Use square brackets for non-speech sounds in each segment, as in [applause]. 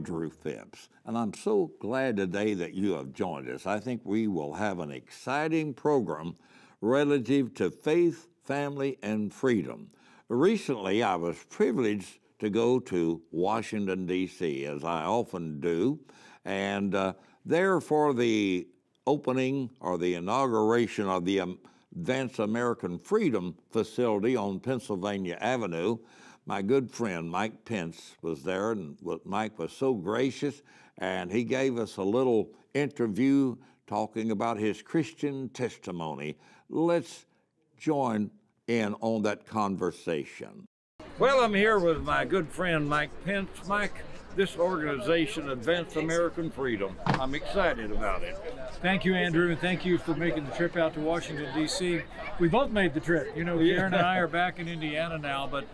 Andrew Phipps, and I'm so glad today that you have joined us. I think we will have an exciting program relative to faith, family, and freedom. Recently, I was privileged to go to Washington, D.C., as I often do, and uh, there for the opening or the inauguration of the um, Advance American Freedom facility on Pennsylvania Avenue. My good friend Mike Pence was there, and Mike was so gracious, and he gave us a little interview talking about his Christian testimony. Let's join in on that conversation. Well, I'm here with my good friend Mike Pence. Mike, this organization, Advance American Freedom, I'm excited about it. Thank you, Andrew, and thank you for making the trip out to Washington, D.C. We both made the trip. You know, Karen and I are back in Indiana now, but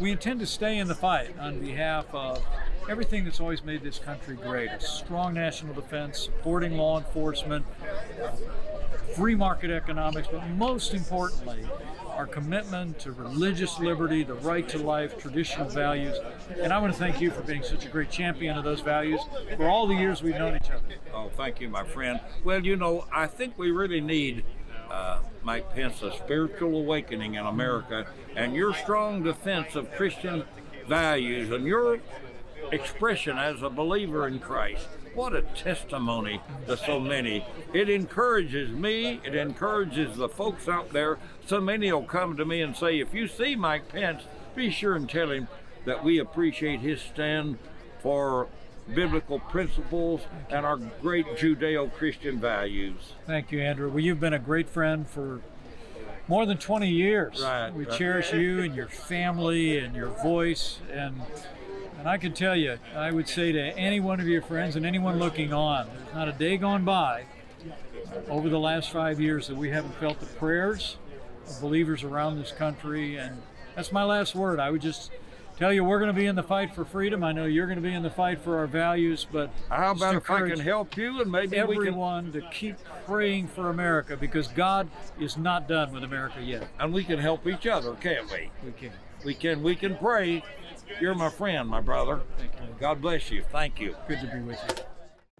we intend to stay in the fight on behalf of everything that's always made this country great a strong national defense, supporting law enforcement, free market economics, but most importantly, our commitment to religious liberty, the right to life, traditional values. And I want to thank you for being such a great champion of those values for all the years we've known each other. Oh, thank you, my friend. Well, you know, I think we really need uh, Mike Pence a spiritual awakening in America, and your strong defense of Christian values and your expression as a believer in Christ. What a testimony to so many. It encourages me, it encourages the folks out there. So many will come to me and say, if you see Mike Pence, be sure and tell him that we appreciate his stand for biblical principles and our great Judeo Christian values. Thank you, Andrew. Well, you've been a great friend for more than 20 years. Right. We right. cherish you and your family and your voice. And, and I can tell you, I would say to any one of your friends and anyone looking on, there's not a day gone by over the last five years that we haven't felt the prayers of believers around this country. And that's my last word. I would just tell you we're going to be in the fight for freedom. I know you're going to be in the fight for our values, but how about if I can help you and maybe everyone can... to keep praying for America because God is not done with America yet. And we can help each other, can't we? We can. We can. We can pray. You're my friend, my brother. Thank you. God bless you. Thank you. Good to be with you.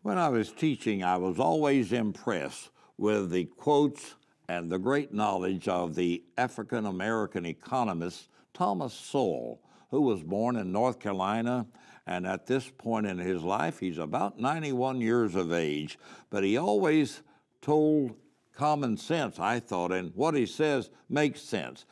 When I was teaching, I was always impressed with the quotes and the great knowledge of the African American economist Thomas Sowell who was born in North Carolina. And at this point in his life, he's about 91 years of age. But he always told common sense, I thought, and what he says makes sense.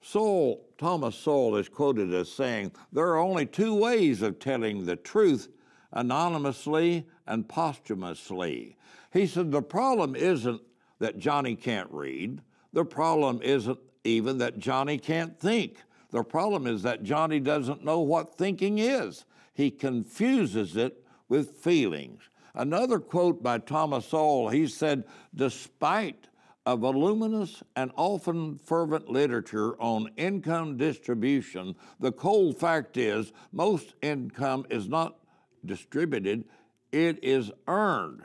Sowell, Thomas Sowell is quoted as saying, There are only two ways of telling the truth anonymously and posthumously. He said, The problem isn't that Johnny can't read, the problem isn't even that Johnny can't think. The problem is that Johnny doesn't know what thinking is. He confuses it with feelings. Another quote by Thomas Sowell, he said, despite a voluminous and often fervent literature on income distribution, the cold fact is most income is not distributed, it is earned.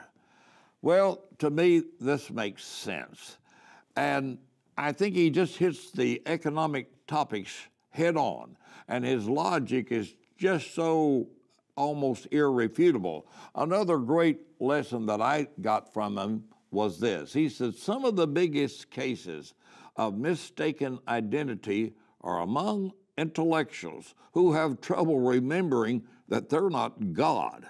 Well, to me, this makes sense. And I think he just hits the economic topics head on. And his logic is just so almost irrefutable. Another great lesson that I got from him was this he said, Some of the biggest cases of mistaken identity are among intellectuals who have trouble remembering that they're not God.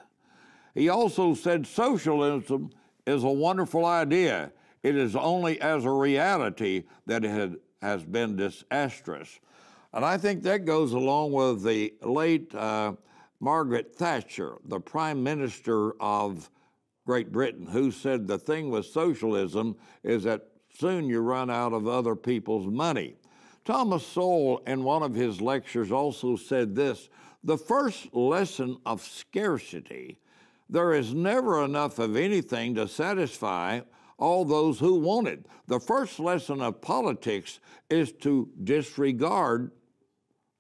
He also said socialism is a wonderful idea. It is only as a reality that it has been disastrous. And I think that goes along with the late uh, Margaret Thatcher, the Prime Minister of Great Britain, who said the thing with socialism is that soon you run out of other people's money. Thomas Sowell, in one of his lectures, also said this the first lesson of scarcity there is never enough of anything to satisfy all those who want it. The first lesson of politics is to disregard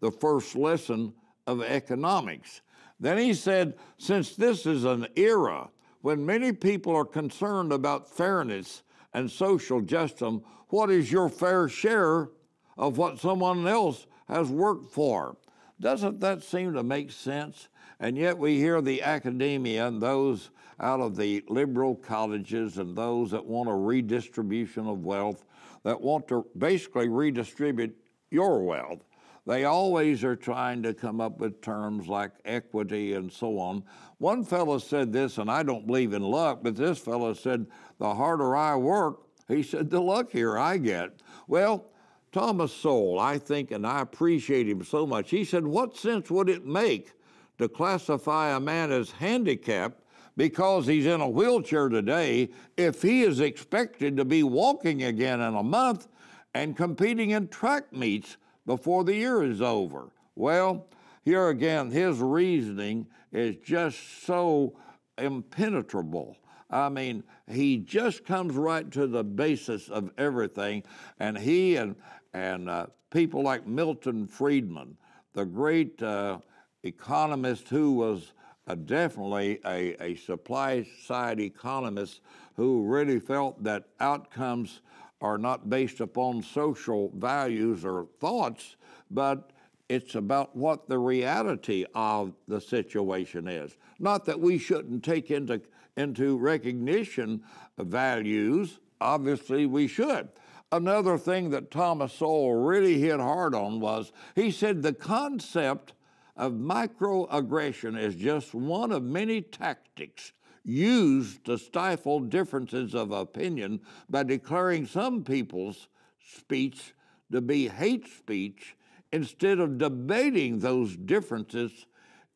the first lesson of economics. Then he said, since this is an era when many people are concerned about fairness and social justice, what is your fair share of what someone else has worked for? Doesn't that seem to make sense? And yet we hear the academia and those out of the liberal colleges and those that want a redistribution of wealth, that want to basically redistribute your wealth. They always are trying to come up with terms like equity and so on. One fellow said this, and I don't believe in luck, but this fellow said, The harder I work, he said, the luckier I get. Well, Thomas Sowell, I think, and I appreciate him so much, he said, What sense would it make to classify a man as handicapped because he's in a wheelchair today if he is expected to be walking again in a month and competing in track meets before the year is over? Well, here again, his reasoning is just so impenetrable. I mean, he just comes right to the basis of everything, and he and and uh, people like Milton Friedman, the great uh, economist who was uh, definitely a, a supply side economist who really felt that outcomes are not based upon social values or thoughts, but it's about what the reality of the situation is. Not that we shouldn't take into, into recognition values, obviously we should. Another thing that Thomas Sowell really hit hard on was he said the concept of microaggression is just one of many tactics used to stifle differences of opinion by declaring some people's speech to be hate speech instead of debating those differences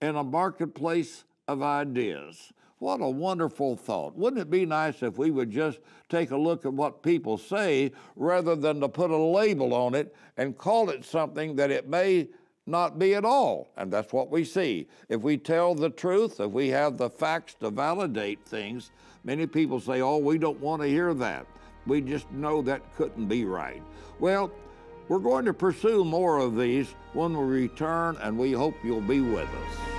in a marketplace of ideas. What a wonderful thought. Wouldn't it be nice if we would just take a look at what people say rather than to put a label on it and call it something that it may not be at all. And that's what we see. If we tell the truth, if we have the facts to validate things, many people say, oh, we don't want to hear that. We just know that couldn't be right. Well, we're going to pursue more of these when we return, and we hope you'll be with us.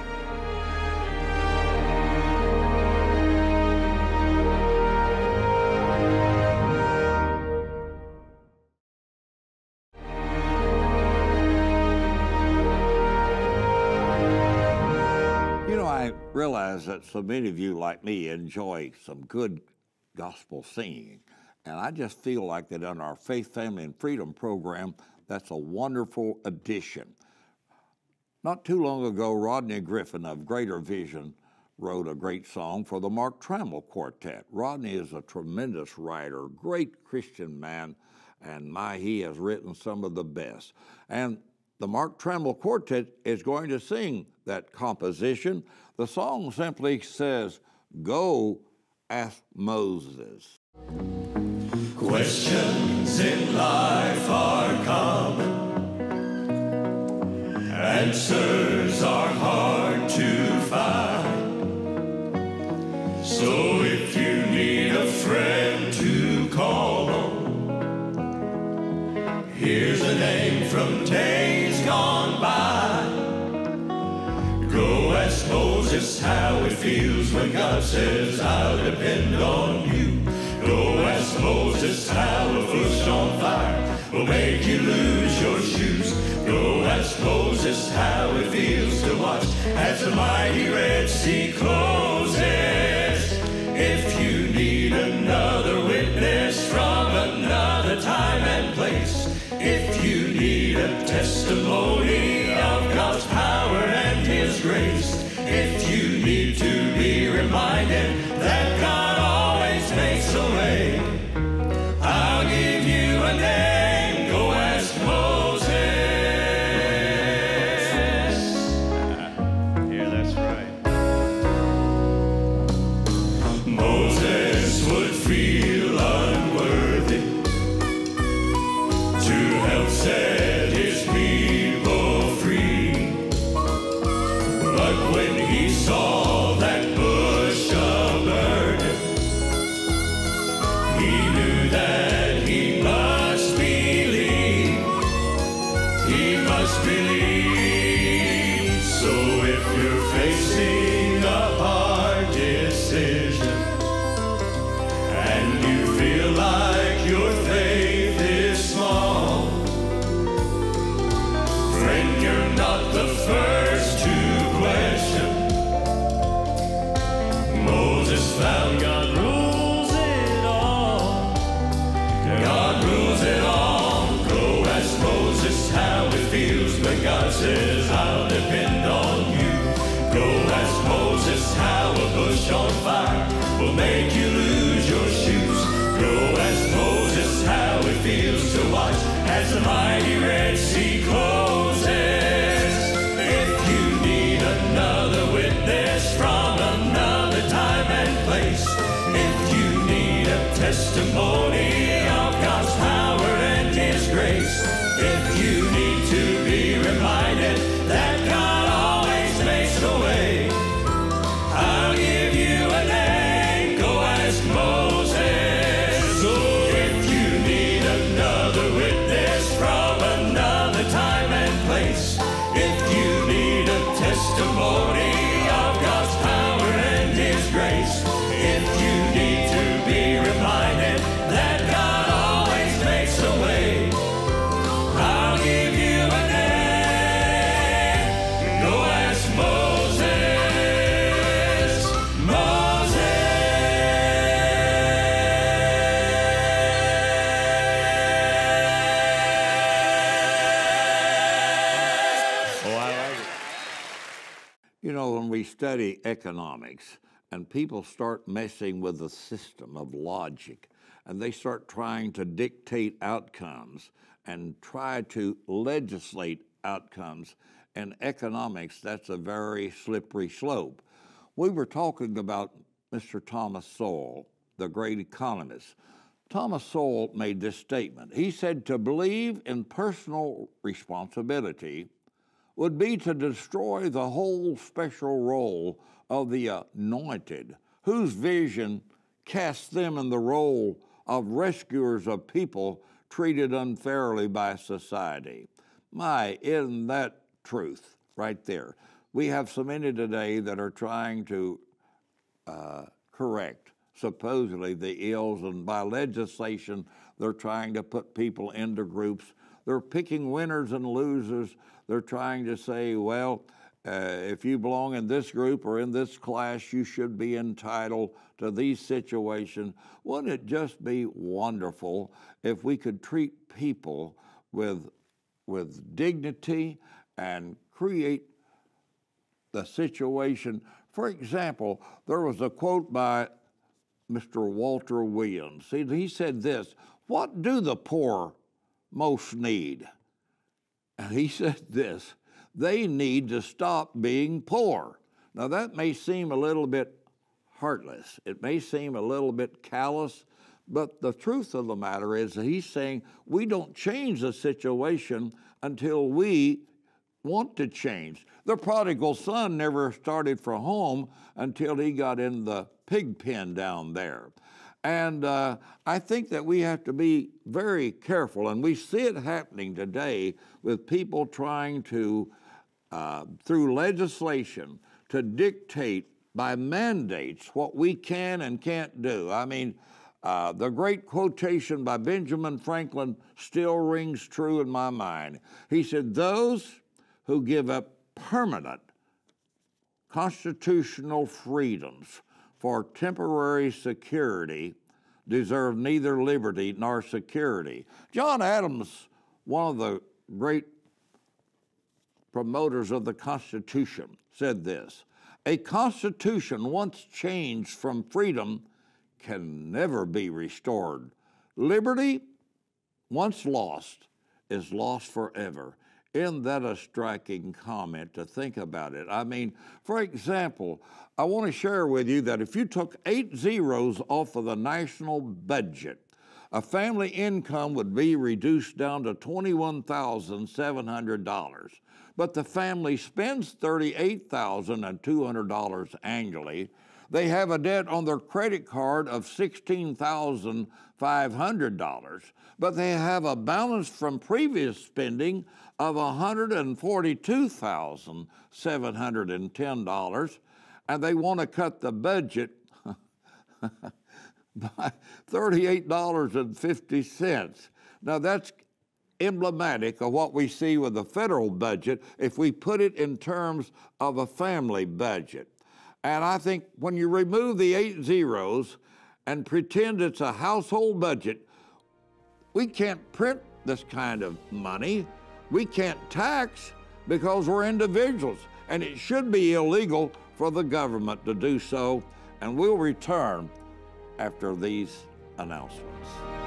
Realize that so many of you, like me, enjoy some good gospel singing. And I just feel like that on our Faith, Family, and Freedom program, that's a wonderful addition. Not too long ago, Rodney Griffin of Greater Vision wrote a great song for the Mark Trammell Quartet. Rodney is a tremendous writer, great Christian man, and my, he has written some of the best. And the Mark Trammell Quartet is going to sing that composition. The song simply says, Go ask Moses. Questions in life are common, answers are hard to find. So if you need a friend to call on, here's a name from days how it feels when God says, I'll depend on you. Go ask Moses how a bush on fire will make you lose your shoes. Go ask Moses how it feels to watch as the mighty Red Sea closes. But when mighty Red study economics and people start messing with the system of logic and they start trying to dictate outcomes and try to legislate outcomes, in economics, that's a very slippery slope. We were talking about Mr. Thomas Sowell, the great economist. Thomas Sowell made this statement. He said, To believe in personal responsibility would be to destroy the whole special role of the anointed, whose vision casts them in the role of rescuers of people treated unfairly by society. My, isn't that truth right there? We have so many today that are trying to uh, correct supposedly the ills, and by legislation, they're trying to put people into groups. They're picking winners and losers. They're trying to say, well, uh, if you belong in this group or in this class, you should be entitled to these situations. Wouldn't it just be wonderful if we could treat people with, with dignity and create the situation? For example, there was a quote by Mr. Walter Williams. He said this What do the poor most need? And he [laughs] said this they need to stop being poor. Now, that may seem a little bit heartless, it may seem a little bit callous, but the truth of the matter is he's saying we don't change the situation until we want to change. The prodigal son never started for home until he got in the pig pen down there. And uh, I think that we have to be very careful, and we see it happening today with people trying to, uh, through legislation, to dictate by mandates what we can and can't do. I mean, uh, the great quotation by Benjamin Franklin still rings true in my mind. He said, Those who give up permanent constitutional freedoms for temporary security deserve neither liberty nor security. John Adams, one of the great promoters of the Constitution, said this A Constitution once changed from freedom can never be restored. Liberty, once lost, is lost forever. Isn't that a striking comment to think about it? I mean, for example, I want to share with you that if you took eight zeros off of the national budget, a family income would be reduced down to $21,700. But the family spends $38,200 annually. They have a debt on their credit card of $16,500, but they have a balance from previous spending of $142,710, and they want to cut the budget [laughs] by $38.50. Now, that's emblematic of what we see with the federal budget if we put it in terms of a family budget. And I think when you remove the eight zeros and pretend it's a household budget, we can't print this kind of money. We can't tax because we're individuals. And it should be illegal for the government to do so. And we'll return after these announcements.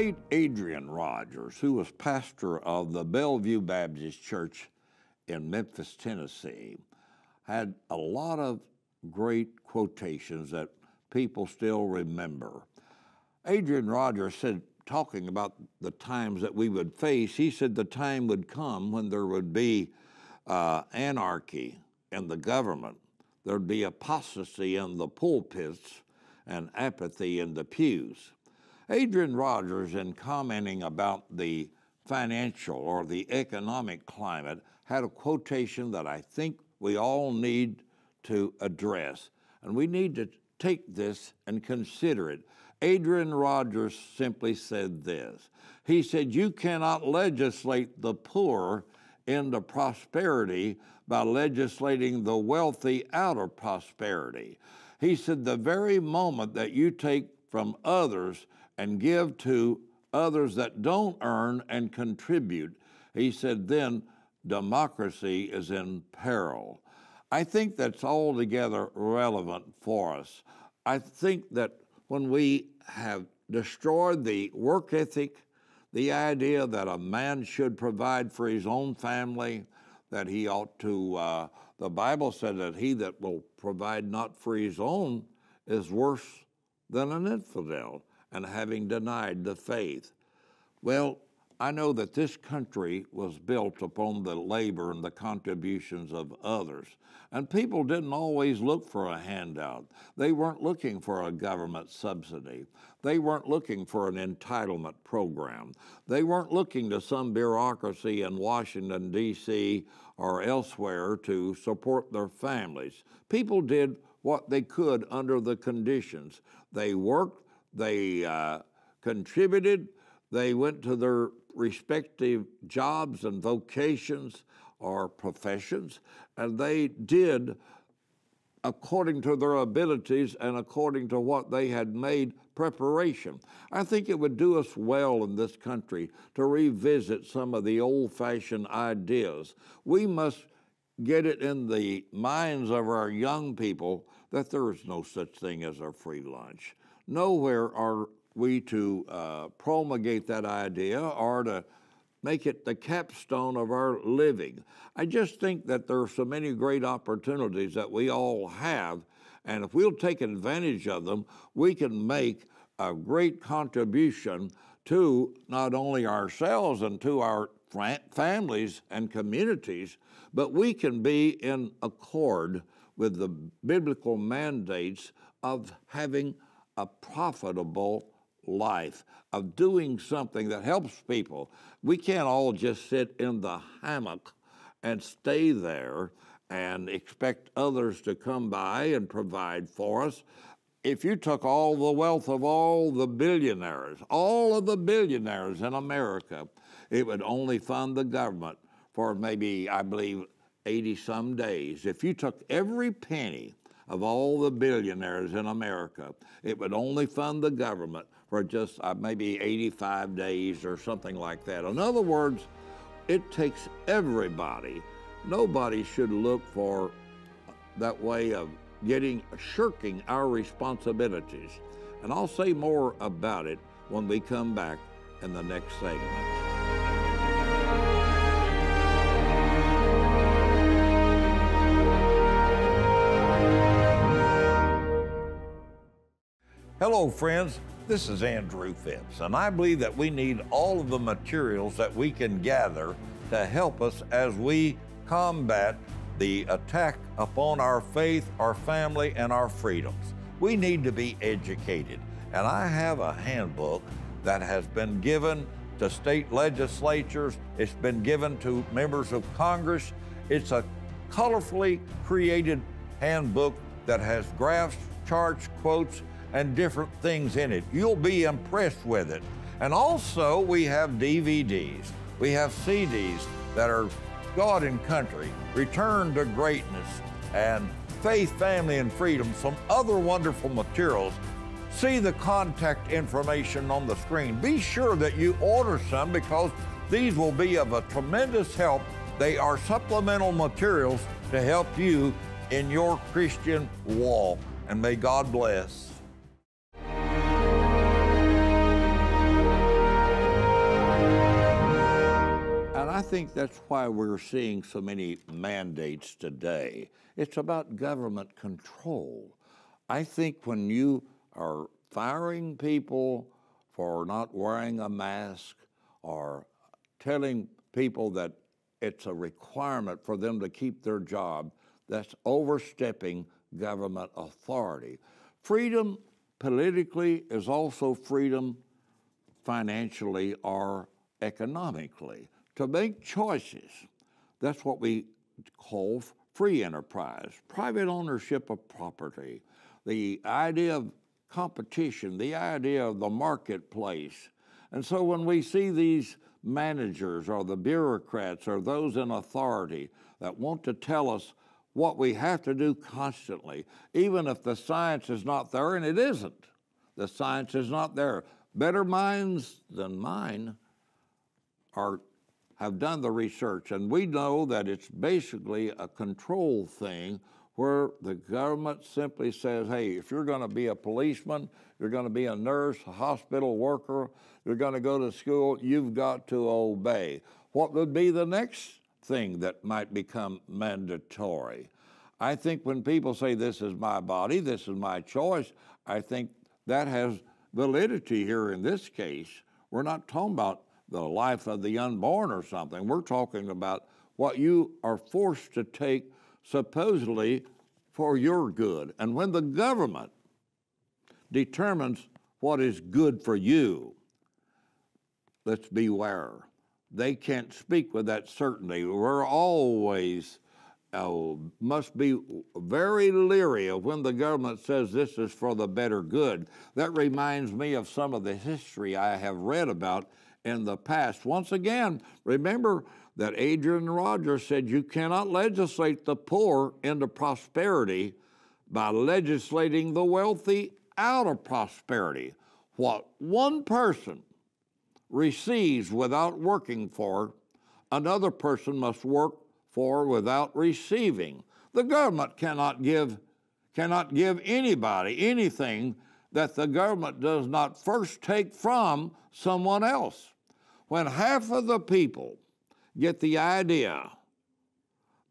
Late Adrian Rogers, who was pastor of the Bellevue Baptist Church in Memphis, Tennessee, had a lot of great quotations that people still remember. Adrian Rogers said, talking about the times that we would face, he said the time would come when there would be uh, anarchy in the government, there'd be apostasy in the pulpits, and apathy in the pews. Adrian Rogers, in commenting about the financial or the economic climate, had a quotation that I think we all need to address. And we need to take this and consider it. Adrian Rogers simply said this He said, You cannot legislate the poor into prosperity by legislating the wealthy out of prosperity. He said, The very moment that you take from others and give to others that don't earn and contribute, he said, then democracy is in peril. I think that's altogether relevant for us. I think that when we have destroyed the work ethic, the idea that a man should provide for his own family, that he ought to, uh, the Bible said that he that will provide not for his own is worse than an infidel and having denied the faith. Well, I know that this country was built upon the labor and the contributions of others. And people didn't always look for a handout. They weren't looking for a government subsidy. They weren't looking for an entitlement program. They weren't looking to some bureaucracy in Washington, D.C. or elsewhere to support their families. People did what they could under the conditions. They worked, they uh, contributed, they went to their respective jobs and vocations or professions, and they did according to their abilities and according to what they had made preparation. I think it would do us well in this country to revisit some of the old fashioned ideas. We must get it in the minds of our young people that there is no such thing as a free lunch. Nowhere are we to uh, promulgate that idea or to make it the capstone of our living. I just think that there are so many great opportunities that we all have, and if we'll take advantage of them, we can make a great contribution to not only ourselves and to our families and communities, but we can be in accord with the biblical mandates of having a profitable life, of doing something that helps people. We can't all just sit in the hammock and stay there and expect others to come by and provide for us. If you took all the wealth of all the billionaires, all of the billionaires in America, it would only fund the government for maybe, I believe, 80 some days. If you took every penny of all the billionaires in America, it would only fund the government for just uh, maybe 85 days or something like that. In other words, it takes everybody. Nobody should look for that way of getting shirking our responsibilities. And I'll say more about it when we come back in the next segment. Hello, friends. This is Andrew Phipps, and I believe that we need all of the materials that we can gather to help us as we combat the attack upon our faith, our family, and our freedoms. We need to be educated, and I have a handbook that has been given to state legislatures. It's been given to members of Congress. It's a colorfully created handbook that has graphs, charts, quotes, and different things in it. You'll be impressed with it. And also, we have DVDs, we have CDs that are God and Country, Return to Greatness, and Faith, Family, and Freedom, some other wonderful materials. See the contact information on the screen. Be sure that you order some because these will be of a tremendous help. They are supplemental materials to help you in your Christian walk. And may God bless. Think that's why we're seeing so many mandates today. It's about government control. I think when you are firing people for not wearing a mask or telling people that it's a requirement for them to keep their job, that's overstepping government authority. Freedom politically is also freedom financially or economically to make choices. That's what we call free enterprise, private ownership of property, the idea of competition, the idea of the marketplace. And so when we see these managers or the bureaucrats or those in authority that want to tell us what we have to do constantly, even if the science is not there, and it isn't, the science is not there. Better minds than mine are have done the research, and we know that it's basically a control thing where the government simply says, hey, if you're going to be a policeman, you're going to be a nurse, a hospital worker, you're going to go to school, you've got to obey. What would be the next thing that might become mandatory? I think when people say, this is my body, this is my choice, I think that has validity here in this case. We're not talking about the life of the unborn or something. We're talking about what you are forced to take supposedly for your good. And when the government determines what is good for you, let's beware. They can't speak with that certainty. We're always uh, must be very leery of when the government says this is for the better good. That reminds me of some of the history I have read about in the past. Once again, remember that Adrian Rogers said you cannot legislate the poor into prosperity by legislating the wealthy out of prosperity. What one person receives without working for, another person must work for without receiving. The government cannot give cannot give anybody anything that the government does not first take from someone else. When half of the people get the idea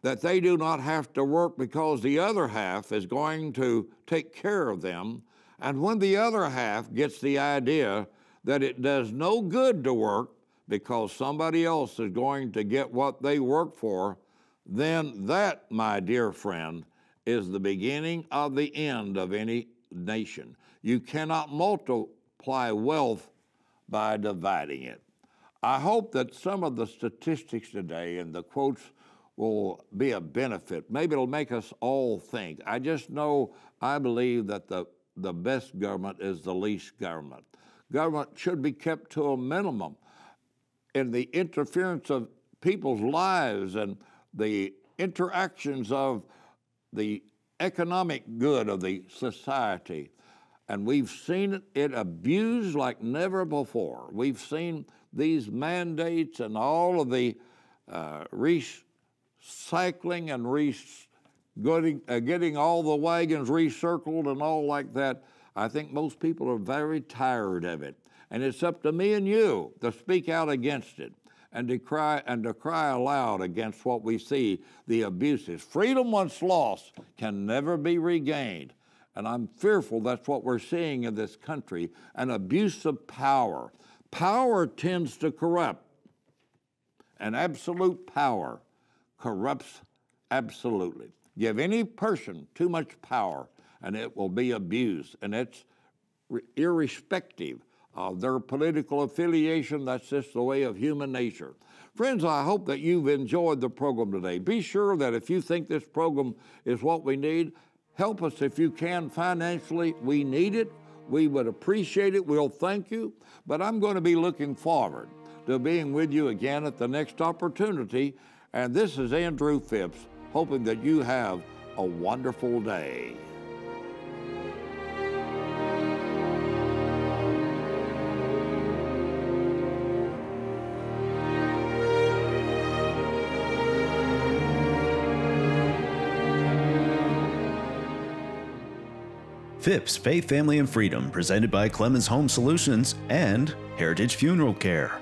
that they do not have to work because the other half is going to take care of them, and when the other half gets the idea that it does no good to work because somebody else is going to get what they work for, then that, my dear friend, is the beginning of the end of any nation. You cannot multiply wealth by dividing it. I hope that some of the statistics today and the quotes will be a benefit. Maybe it'll make us all think. I just know, I believe that the, the best government is the least government. Government should be kept to a minimum. In the interference of people's lives and the interactions of the economic good of the society. And we've seen it abused like never before. We've seen these mandates and all of the uh, recycling and re- getting, uh, getting all the wagons recircled and all like that. I think most people are very tired of it. And it's up to me and you to speak out against it and to cry and to cry aloud against what we see the abuses. Freedom once lost can never be regained. And I'm fearful that's what we're seeing in this country an abuse of power. Power tends to corrupt, and absolute power corrupts absolutely. Give any person too much power, and it will be abused, and it's irrespective of their political affiliation. That's just the way of human nature. Friends, I hope that you've enjoyed the program today. Be sure that if you think this program is what we need, help us if you can financially. We need it. We would appreciate it. We'll thank you. But I'm going to be looking forward to being with you again at the next opportunity. And this is Andrew Phipps, hoping that you have a wonderful day. Phipps Faith, Family, and Freedom, presented by Clemens Home Solutions and Heritage Funeral Care.